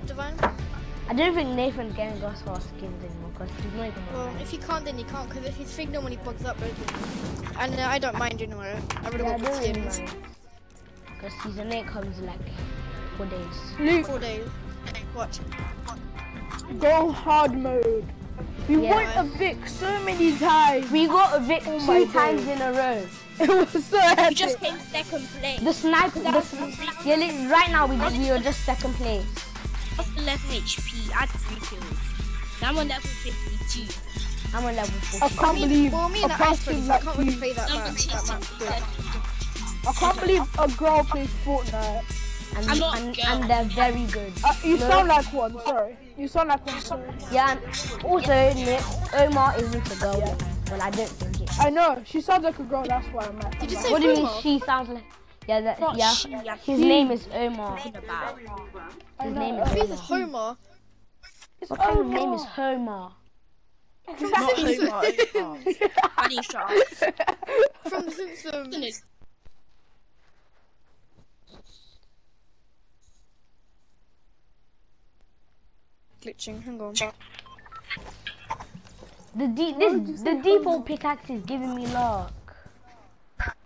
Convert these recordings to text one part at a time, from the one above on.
you, Divine? I don't think Nathan's getting Gus Fast skins anymore because he's not even Well, if you can't, then he can't, because if he's his thing normally pops up, doesn't? And uh, I don't mind anyway. I really Yeah, I want good don't really skins. mind. Because season 8 comes like four days. Luke, Four days. What? go hard mode. We Yeah. won a Vic so many times. We got a Vic Oh my two times in a row. It was so You epic. just came second place. The sniper, the, sn- yeah, li- right now we, we are just second place. That's 11 HP. I had three kills. Now I'm on level 52. I'm on level I 40. can't believe Well, me a and the ice person friends, I can't really play that Number map. That map. I can't believe a girl plays Fortnite. And, I'm not a and, girl. and they're very good. Uh, you No. sound like one. Sorry, you sound like one. Sorry. Yeah, and also Nick, Omar isn't a girl. name. Well, I don't think it. I know she sounds like a girl. That's why I'm like. Did you say What do you mean she sounds like? Yeah, that, Not yeah. she, I'm His name is Omar. talking about. I His name is This is Homer. It's What kind of name is Homer? Not Homer. Funny shot. From The Simpsons. Glitching, hang on. The de- this the default pickaxe is giving me luck.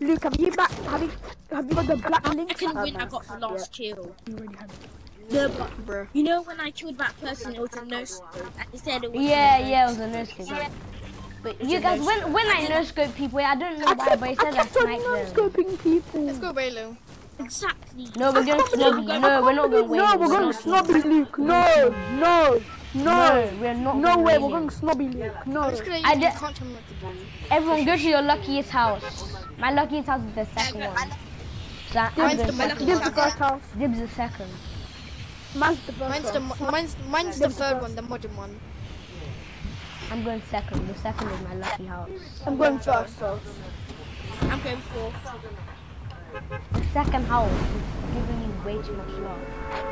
Luke, have you back? Have you have you got the Black Knight? I link? can oh, win. I got the last kill. You already have it. No, but Bro. you know when I killed that person, it was a no scope, and said it was. Yeah, yeah, it was a no scope. But you guys, when when I no scope people, I don't know I why, kept, but it I says I kept on sniped no scoping people. Let's go, Bailu. Exactly. No, we're going to snobby. No, we're not going No, we're going snobby Luke. No, no, no, No, we're not. no going way. We're waving. going snobby Luke. No. I'm just gonna use I you ju- can't tell me what to. Everyone, go to your luckiest house. My luckiest house is the second one. So I'm Mine's the second. Dib's the first house. Dib's the second. Mine's the first Mine's the mine's mine's the third one, the modern one. I'm going second. The second is my lucky house. I'm going first. So. I'm going fourth. The second house is giving you way too much luck.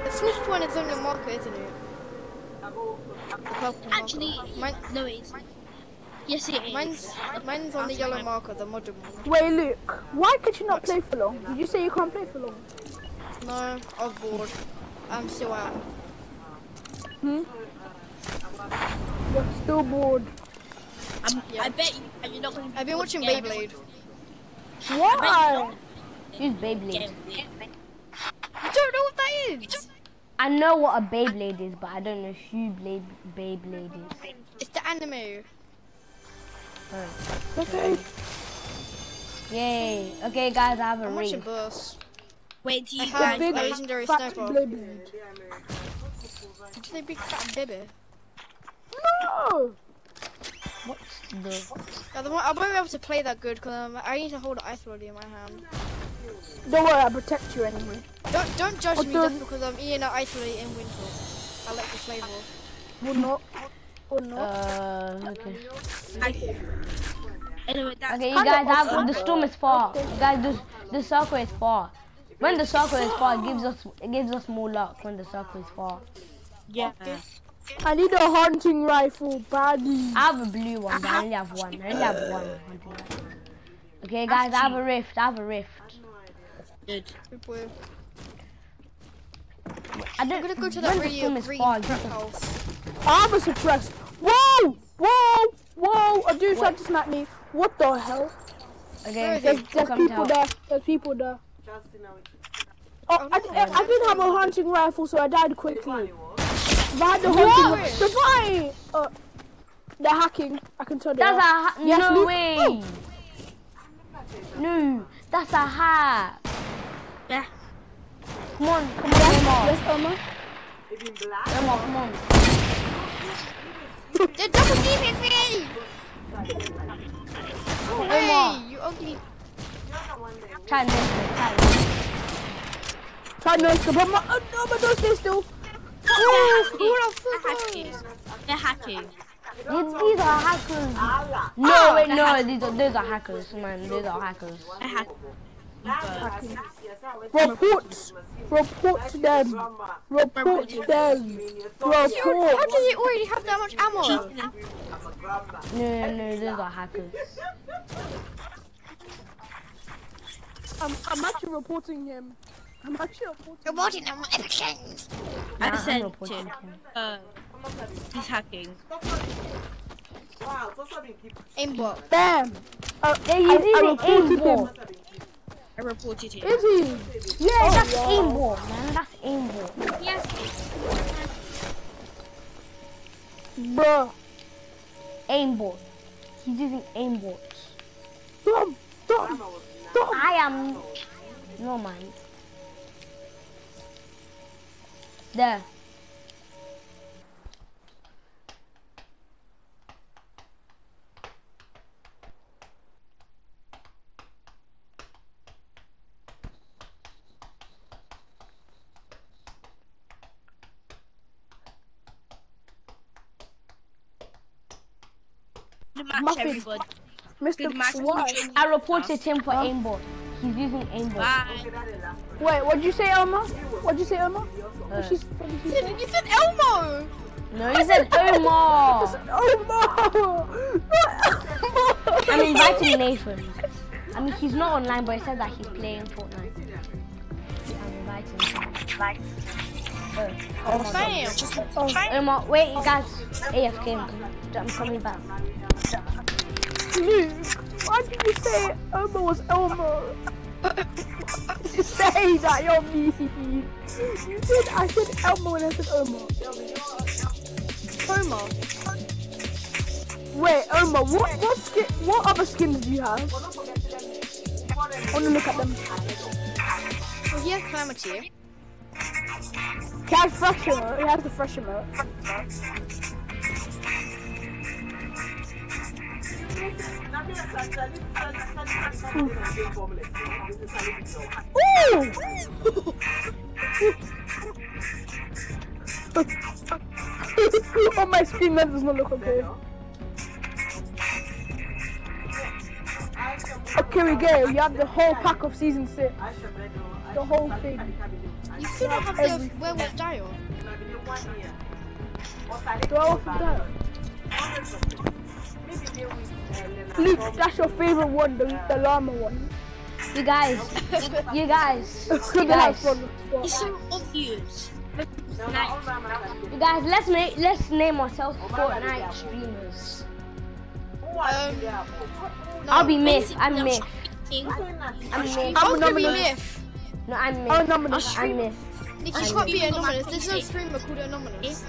The fourth one is on your marker, isn't it? The purple. Actually, Mine, no, it's. Yes, it is. mine's mine's on the yellow marker, the modern one. Wait, Luke. Why could you not play for long? Did you say you can't play for long? No, I was bored. I'm still out. Hmm. You're still bored. I'm, I bet you, you're not going to. I've been watching Beyblade. Why? Use Beyblade. You don't know what that is? I know what a Beyblade is, but I don't know who Blade Beyblade is. It's the anime. Oh. Okay. Yay. Okay, guys, I have a I'm ring. watching Burst. Wait, do I you have guys. big a legendary Fat sniper. Beyblade. Did you say big fat baby? No. What's the... Yeah, the one, I won't be able to play that good because um, I need to hold an ice lolly in my hand. Don't worry, I protect you anyway. Don't don't judge What me just because I'm eating an ice lolly in winter. I like the flavor. Or not. Or not. Uh, okay. I, anyway, that's. Okay, you guys have... The storm is far. You guys, the, the circle is far. When the circle is far, it gives us it gives us more luck when the circle is far. Yeah. I need a hunting rifle badly. I have a blue one, but I only have one. I only have one. hunting rifle. Okay, guys, I have a rift. I have a rift. Good. Good boy. I don't. I'm gonna go to that the really storm green far, it trap gives us house. I'm a suppress. Whoa! Whoa! Whoa! A dude tried to smack me. What the hell? Okay, There's, there's people there. There's people there. Oh, I, I, I did have a hunting rifle, so I died quickly. If I had the hunting Divine! Uh, they're hacking. I can tell they That's a are. ha- Yes, no Luke. way. Oh. No, that's a hack. Yeah. Come on, come on, Omar. Yes, Emma. Omar, come on. They're double teaming me! Omar. Hey, you ugly. Try miss it. Try it. Try no escape. I'm oh, no, but don't stay still. They're hacking. They're hacking. These, these are hackers. No, wait, no, these are, those are hackers, man. Those are hackers. They're hacking. Report. Report them. Report them. report. How do Report. they already have that much ammo? No, no, no, those are hackers. I'm, I'm actually reporting him. I'm actually reporting. Reporting on elections. I Nah, I'm sent reporting him. him. Uh, he's hacking. Aimbot. Damn. Hey, oh, I, he's I using reported him. aimbot. I reported him. Is he? Yeah, Oh, that's wow. aimbot, man. That's aimbot. Yes. Bruh. Aimbot. He's using aimbot. Dumb. Dumb. Dumb. I am. No mind. There. Muffin. Mr. Good match. Why? I reported him for aimbot. He's using aimbot. Bye. Wait, what'd you say, Elma? What'd you say, Elma? Uh, What she, what did she say? You said Elmo. no, he said Omar. Elmo! I'm inviting Nathan. I mean, he's not online, but he said that he's playing Fortnite. I'm inviting him. Uh, Omar. Bam. Omar, wait, guys. AFK, I'm coming back. Luke, why did you say Elmo was Elmo? You say that you're mean. You said I said Elmo and I said Elmo. Homer. Wait, Elmo, what what skin, what other skins do you have? I wanna look at them. Well, he has calamity. He has fresh emote. He has the fresh emote. On oh, my screen, that does not look okay. Okay, we go. You have the whole pack of season six. The whole thing. You still don't have the werewolf dial. Do I offer that? Luke, that's your favorite one, the, the llama one. You guys, you guys, you guys, one. It's so obvious. you guys. Let's make let's name ourselves Fortnite streamers. Um, no. I'll be Myth. I'm Myth. I'm Myth. I'm can we nominated. myth? No, I'm Oh, Myth. I'm Myth. Nick, you I'm can't be anonymous. There's no streamer called anonymous.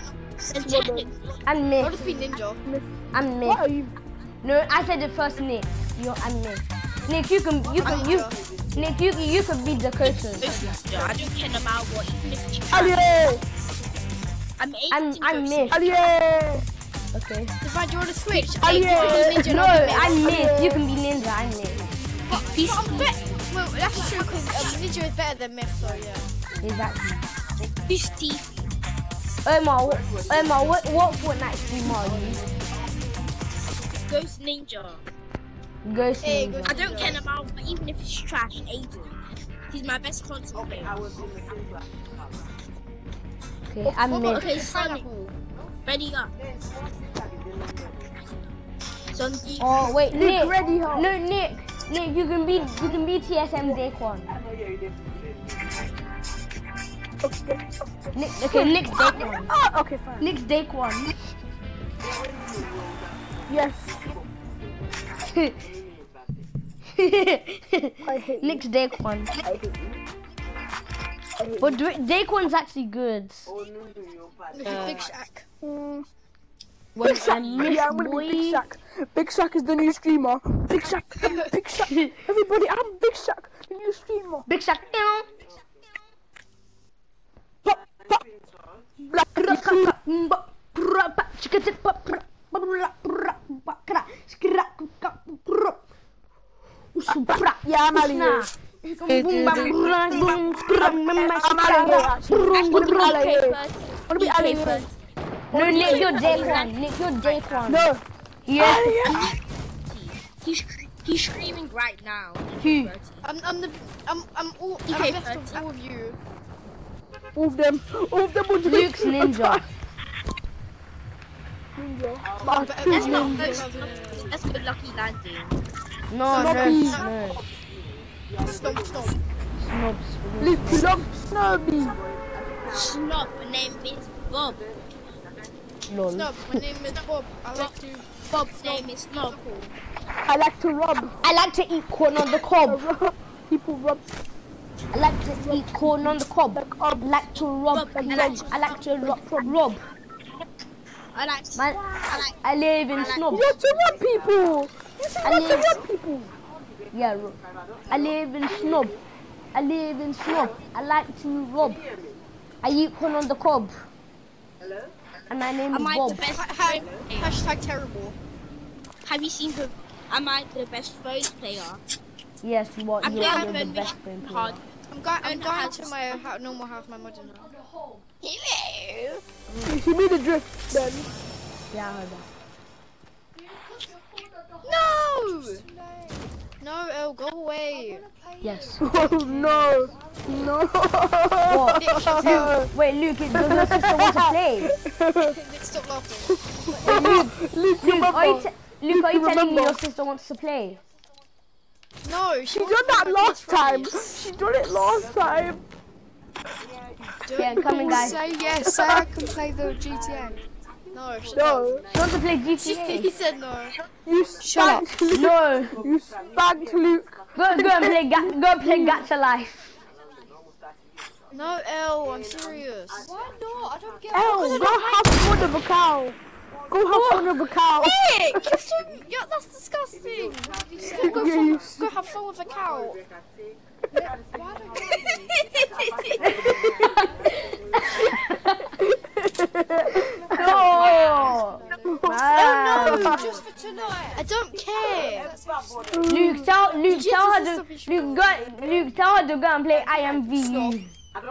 And technically, I'm I'll just be ninja. I'm What are you? No, I said the first Nick. You're I'm Myth. Nick, you can you can you Nick you you could be Dakotas. listen, I don't care about what even if it's trash. Allier! I'm I'm 18 I'm Joseph. Myth. Allier! Okay. Divine, do you want to switch? Hey, yeah. you can be ninja, No, not. I'm Myth. You can be Ninja. I'm Myth. But, but I'm bet. Well, that's true because um, ninja is better than myth, so yeah. Exactly. Who's Steve? Omar, what, Omar, what what Fortnite streamer are you? Ghost Ninja. Ghost Hey, Ninja. Ghost I don't care about but even if it's trash, Aiden. He's my best console player. Okay, I'm What Myth. Okay, Sonic. Ready up. Sundeep. Oh wait, Nick, Nick. ready, huh? No, Nick. Nick, you can be you can be TSM Daquan. Okay. Nick, okay, Nick's Daquan. Ah, okay, fine. Nick's Daquan. Yes. I. Nick's Daquan. I hate you. But Daquan's actually good. Big Shaq. Big Shaq. and Miss Yeah, I'm gonna be Big Shaq. Big Shaq is the new streamer. Big Shaq. Big Shaq. Everybody, I'm Big Shaq, the new streamer. Big Shaq. Pop, pop. Black, Yeah, I'm out of here. I'm out of here. actually. I'm gonna be out of here. I'm gonna be out of here. No, Nick, you're Daquan. Nick, you're Daquan. No. Yeah. He's he's screaming right now. Who? I'm, I'm the, I'm, I'm all, I'm Okay, best of first. all of you. All of them. All of them will do Luke's Ninja. Ninja. I'm better That's than not you. good. That's good lucky landing. No, no, Sloppy. no. Stomp, stomp. snobs. Luke, you love Snobby. Snob, my name is Bob. Lol. No, my name is Bob. I like to. Bob's name is Snob. I like to rub. I like to eat corn on the cob. People rub. I like to eat corn on the cob. I like to rub. Rub, I like, I like to rub. rub. I like to, Man, I like I live in snobs. You're to rub people. You say I not to live- rub people. Yeah, rub. I live in snob. I live in snob. I like to rub. I eat corn on the cob. Hello? And my name is Am I Bob. the best Ha- phone? Hashtag terrible. Have you seen the? Am I the best phone player? Yes, you are. I You're, play you're the best which friend. hard. I'm, go- I'm going how to to- my ha- normal house, my modern house. Hello. You made a drift then. Yeah, I heard that. No! No, El, go away. Yes. Oh no. No. What? Luke, wait, Luke, does your sister want to play? Stop laughing. Luke, Luke, are you, remember. t- Luke, are you telling me your sister wants to play? No, she She done that last best friend. time. She done it last time. Yeah, I'm coming, guys. Say yes, say I can play the GTA. No, shut. No. You want to play He GTA? said no. You spanked Luke. no. You spanked Luke. Go, go and play, ga- go and play Gacha Life. No, El, I'm serious. Why not? I don't get Elle, go have fun with a cow. Go have fun with a cow. Nick, you're so, yeah, that's disgusting. You go, Yeah, fun, you go have fun with a cow. No. Oh no, just for tonight. I don't care. Luke, tell Luke, you tell her to Luke, go, Luke, tell her to go and play IMVU.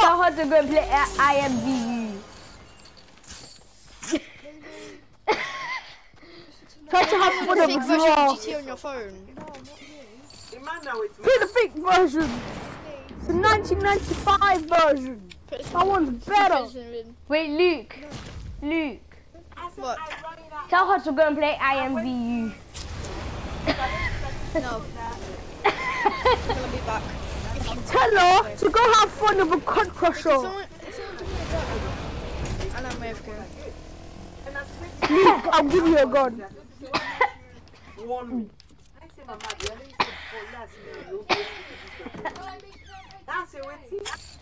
Tell her to go and play I- IMVU. Try to have fun with Fake version of GTA on your phone. Play the fake version. The 1995 version. That one's better. Wait, Luke, Luke, What? tell her to go and play IMVU. No. I'm gonna be back. Tell her to go have fun with a cunt crusher. someone, if someone give me a gun, and I'm AFK. Luke, I'll give you a gun.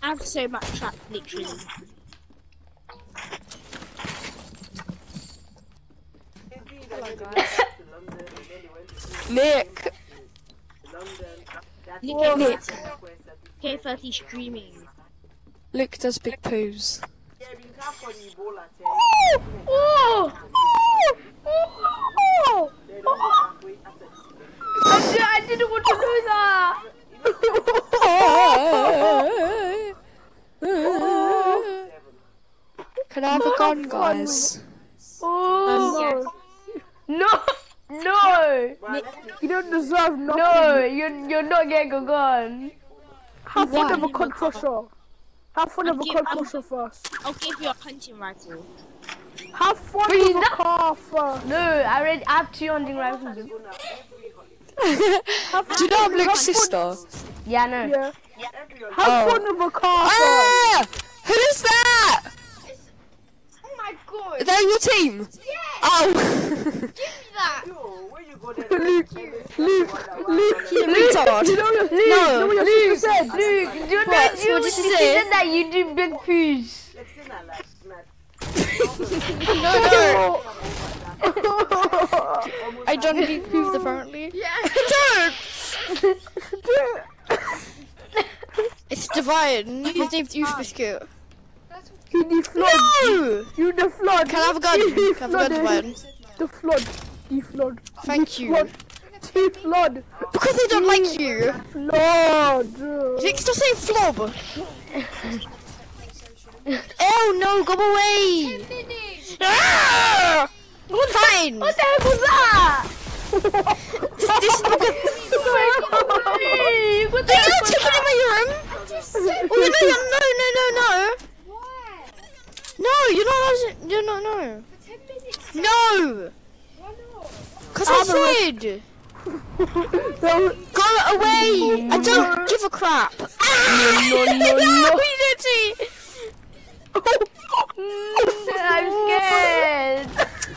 I have so much trap, literally. Nick, Nick Nick. K30 streaming. Luke does big poos. Oh! Oh! I di- I didn't want to do that. Can I have a gun, guys? Oh! Um, no! No! You don't deserve nothing. No! You're, you're not getting a gun. Have fun of a cunt crusher. Have fun with a give- cunt I'm- crusher first. I'll give you a hunting rifle. Have fun Wait, with a that- car first. No, I already I have two hunting rifles. Do you know I'm Luke's sister? Yeah, I know. Yeah. Have Oh. fun with a car first. Ah! Who is that? Oh! They're your team? Oh! Give me that! Luke, Luke, Luke, you retard. you know, your, Luke, you know what your Luke, said? Luke, do you know What? you, What did you say? said that you do big poos. I don't need proof apparently. Yeah. Don't. It's divine. His name's Oof Biscuit. The flood. No! You the flood. Can I have a gun? Can I have a gun? The flood. The flood. Thank The you. Flood. The flood. Because they don't like you. Flood. Nick, stop saying flob. oh no, go away. Ah! Fine. What the heck was that? This, this is because. Luke, what the Are you was taking in my room? Oh, you know, you're, no, no, no, no. No, you're not. allowed to- You're not. No. No. Cause I said. Don't. Go away! I don't give a crap. No, no, no, no. you dirty. I'm scared.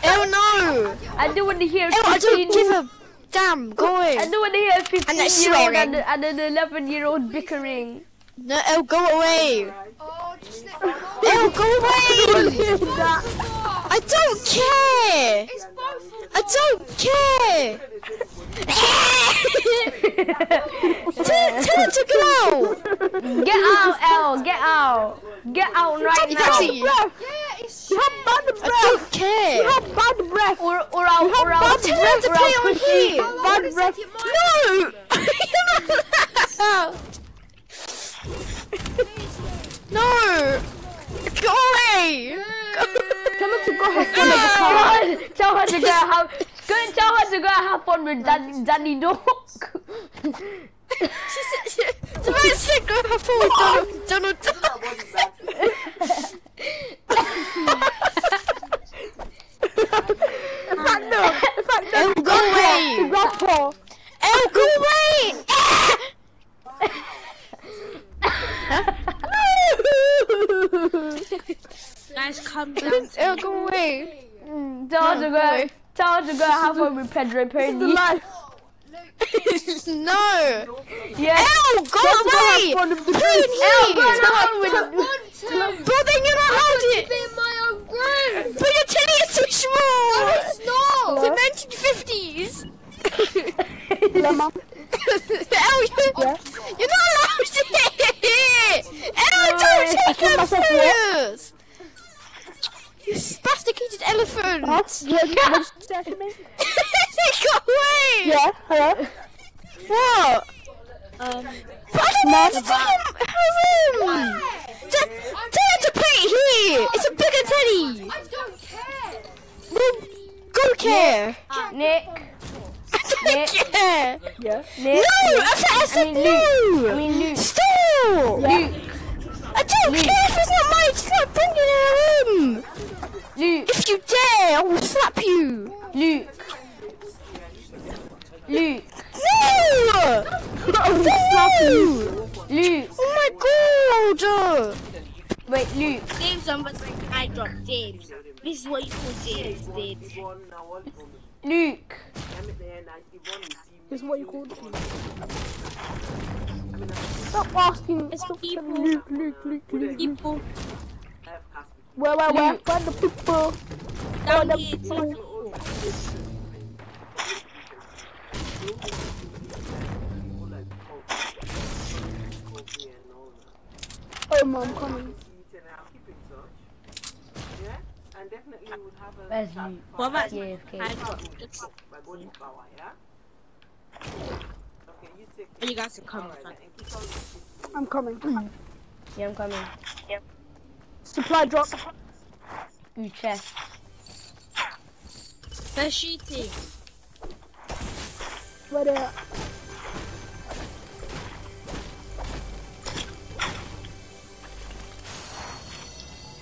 Oh no! I don't want to hear Oh, I don't give a damn. Go away. I don't want to hear a 15 I'm not year old and, and an 11 year old bickering. No, oh, go away. Oh, just let me go. Oh, oh, go away. I don't care. It's both of I don't care. tell, tell her to go. Get out, L. Get out. Get out right You now. can't see. Breath. Yeah, it's You have bad breath! I breath. don't care. You have bad breath. Or, or I'll, or I'll, I'll tell her to play on you. here. Bad breath. No! You're not allowed. no! Go away! Tell her to go have fun with the Tell car. her, tell her to go have, go and tell her to go have fun with Danny, Danny Dog. She said, she, the man said go have fun with Donald, Donald Duck. In fact, no. In fact, no. Oh, go away! Grandpa. Oh, go away! Guys, calm down. Oh, go away! Tell her to go, tell her to go have fun with Pedro The Pony. life. no! Yeah. Ow, go away! Fun with the Put tree. it L, here! go fun with, But then you're not allowed be it! in my own room. But your teddy is too small! It's not. The 1950s! Yeah, mum. Ow, you, Yeah. you're not allowed it! Ow, No, don't take myself serious! You spasticated elephant! Huh? Yeah, you want to say to me? Go away! Yeah, hello? What? Um, But I don't want to take him her room! Tell tell her to play it here! It's a bigger teddy! I don't care. Well, go care! Nick, I don't Nick. care! Yeah. Nick, No! I said, I said I mean, Luke. I mean, Luke. Stop! Luke, I don't Luke. care if it's not mine! It's not bringing it in her room! Luke, If you dare, I will slap you! Luke, Luke, No! No! Luke. Oh my god! Wait, Luke. Dave's on but like I dropped Dave's. This is what you call Dave's. Dave's. Luke. This is what you call it. Stop asking. It's Stop people. saying Luke, Luke, Luke, Luke. People Where, where, where? Luke. Where the people? down the here. People. Oh, mom, coming. Where's Luke? What about Yeah, I know. You guys are coming. I'm coming. Yeah, I'm coming. Supply drop. Ooh, chest. They're shooting. Where they at?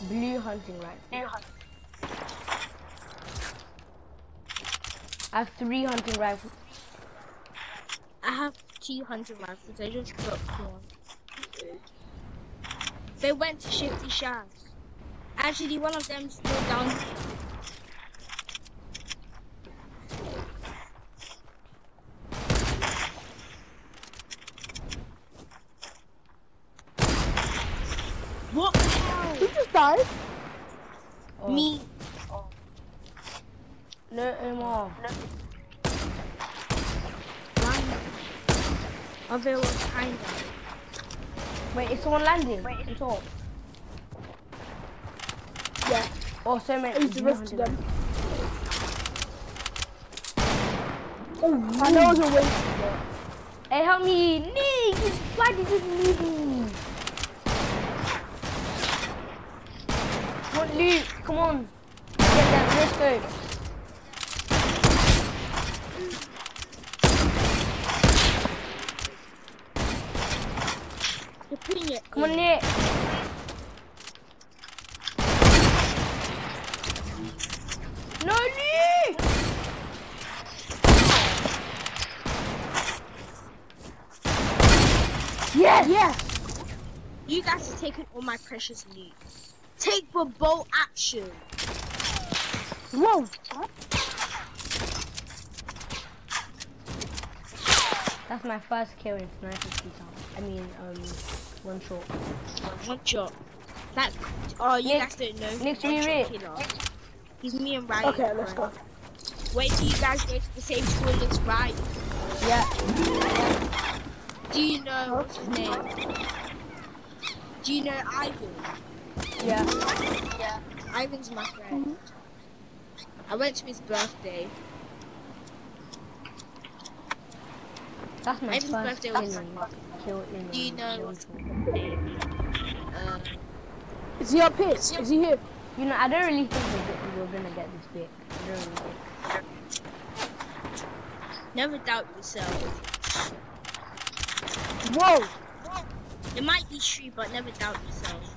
Blue hunting rifle. I have three hunting rifles. I have 200 rifles. I just dropped one. They went to Shifty Shafts. Actually, one of them's still down. What the hell? Who just died? Oh, Me. No more. One. Of it was kinda. Wait, is someone landing? Wait, it's all. Yeah. Oh, so many. To blue them. Oh, I know a waste. Hey, help me! Nick! Why did you leave me? Come on, Luke! Come on! Get them, let's go! You're putting it. Come on, Nick. No, Nick! Yes! Yes! You guys have taken all my precious loot. Take for bold action. Whoa! That's my first kill in sniper shooter. I mean, um, one shot. One shot. That. Oh, you Nick, guys don't know. Nick, One we shot rate. killer. He's me and Ryan. Okay, let's go. Wait till you guys go to the same school as Ryan. Yeah. Do you know what's his name? Do you know Ivan? Yeah. Ivan's my friend. I went to his birthday. That's my Ivan's first birthday was- in, kill in Do you um, know kill what's talk. his name? Is he up here? Is he here? You know, I don't really think we're, we're gonna get this big. I don't really think. never doubt yourself. Whoa. It might be true, but never doubt yourself.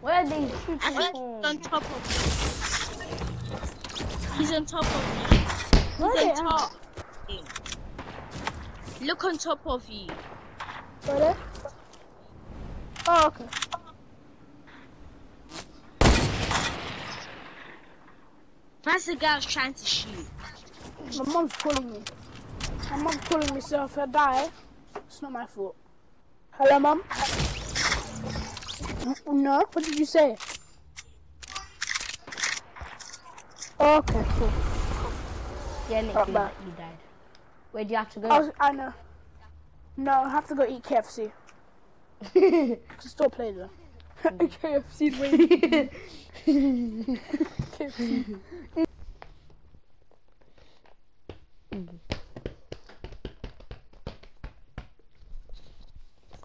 Where are they shooting I think he's on top of you. He's on top of you. Where they on top. Look on top of you. Where? Oh, okay. That's the guy trying to shoot. My mom's calling me. My mom's calling me, so if I die, it's not my fault. Hello, mom? No? What did you say? Okay, cool. Yeah, Nick, Not you, bad. you died. Where do you have to go? I, was, I know. No, I have to go eat KFC. Still play though. KFC waiting. KFC.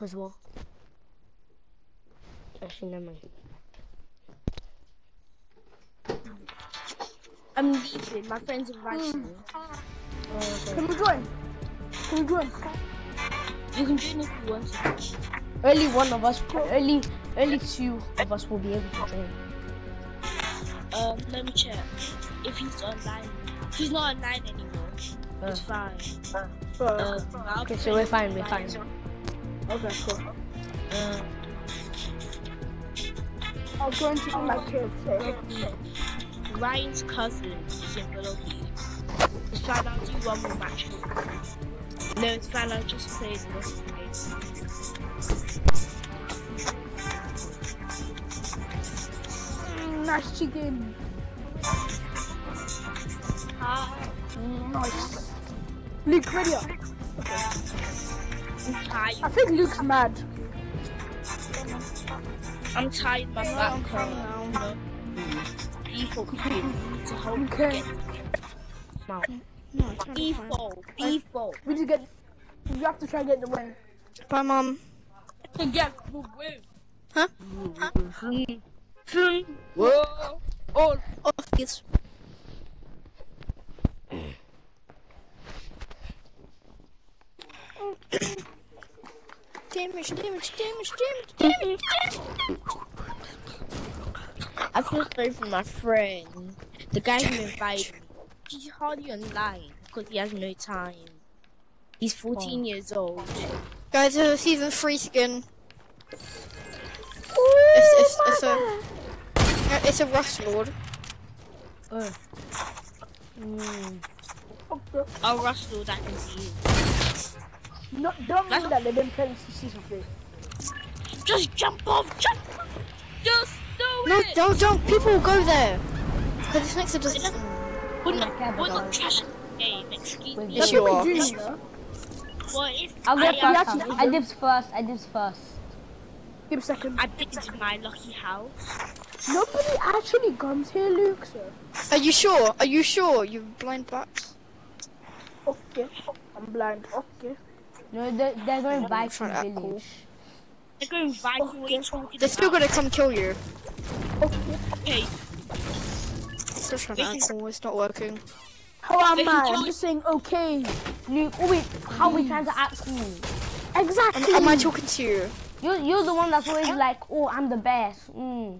As well. Actually, never mind. I'm leaving. My friends invited me. Can we join? Can we join? You can join if you want to. Only one of us, only, only two of us will be able to join. Um, let me check. If he's online. He's not online anymore. It's fine. Uh, I'll Okay, so we're fine, we're fine. okay, cool. Um, I'll join to eat my KFC. Ryan's cousin Willoughby. It's fine, I'll do one more match. No, it's fine, I'll just play the rest of the game. Mm, nice chicken. Hi. Nice. Luke, ready up. I'm tired. I think Luke's mad. I'm tired, my back hurt. Default people to help Okay. get default. Default. We just get. We have to try and get the win. Bye, mum. To get the win. Huh? Huh? Whoa. Oh, yes. Damage, damage, damage, damage, damage. I feel sorry for my friend. The guy who invited me. He's hardly online because he has no time. He's 14 years old. Guys, there's a season three skin. It's, it's, it's a it's a rust lord. Uh. Mm. Oh, Russell, that can see you. No, don't know that they've been playing since season three. Just jump off, jump off. Just do No, it. don't, don't. People will go there. Because this makes it just. We're not, Yeah, we're but not I- trashing the game. Excuse me. Yes, That's you what are. we do. Well, if I'll I, go first. actually- I dibs first. I dibs first. Give a second. I did it my lucky house. Nobody actually comes here, Luke, sir. Are you sure? Are you sure? You blind bats. Okay. I'm blind. Okay. No, they're, they're going Viking trying to act village. cool. They're going Viking. What are you They're still gonna come kill you. Okay. Okay, Still trying to act. It's not working. How am They I? I'm just saying okay. Luke, oh wait, how are we trying to act cool? Exactly. Am, am I talking to you? You're, you're the one that's always like, oh, I'm the best. Mm.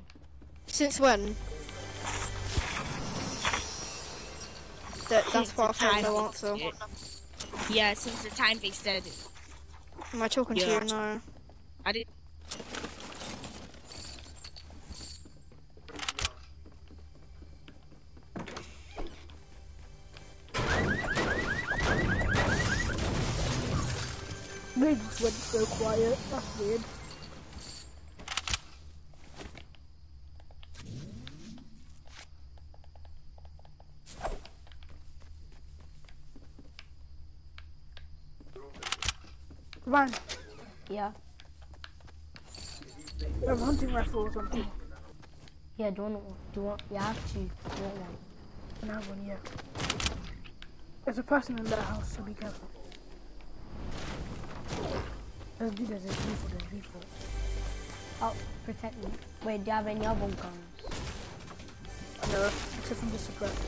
Since when? That, that's what I've had no answer. Yeah, since the time they said it. Am I talking Yeah. to you? No. I didn't. They just went so quiet. That's weird. Ryan, Yeah. A hunting rifle or something. Yeah, do you want do you want you have to. Do you want one? I have one yet. There's a person in that house, so be careful. There's dude, there's a lethal, there's lethal. Oh, protect me. Wait, do you have any other guns? No, except from the suppressed.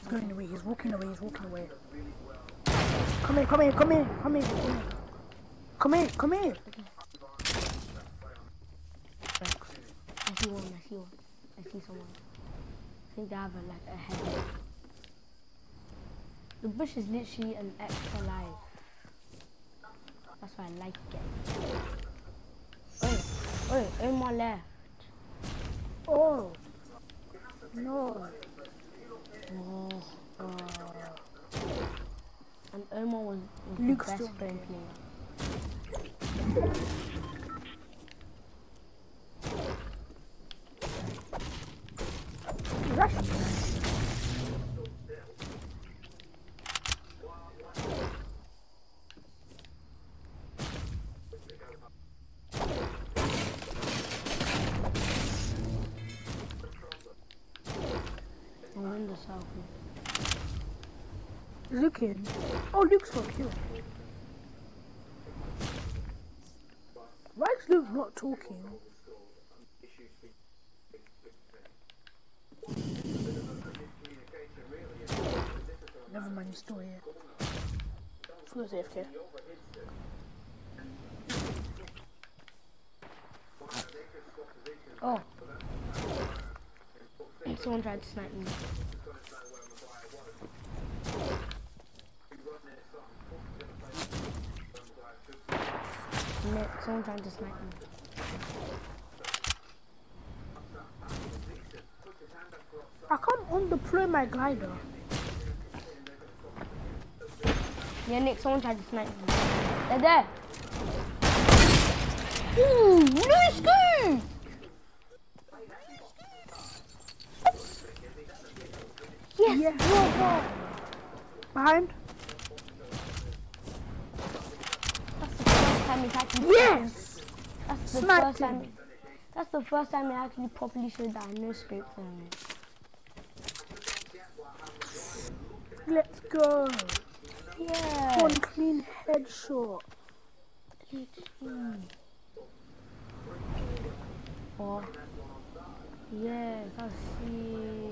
He's going away, he's walking away, he's walking away. Come here, come here, come here, come here, come here. Come here, come here. I see one, I see one. I see someone. I think they have a, like a head. The bush is literally an extra life. That's why I like it. Oh, oh, on my left. Oh. No. Oh, uh, and Omar was, was the best still player. Luke in. Oh, Luke's got killed. Why is Luke talking? Never mind, he's still here. Full AFK. Oh. Someone tried to snipe me. Someone tried to snipe me. I can't undeploy my glider. Yeah, Nick, someone tried to snipe me. They're there. Ooh, nice go! Yes, Yeah. go, go. Behind? That's the first time it's actually Yes! That's the first time. That's the first time it actually properly showed that I know script on it. Let's go. Yeah. One clean headshot. Mm. Oh. Yes, I see.